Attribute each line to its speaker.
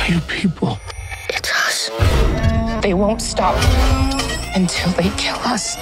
Speaker 1: Are you people.
Speaker 2: It's us. They won't stop until they kill us.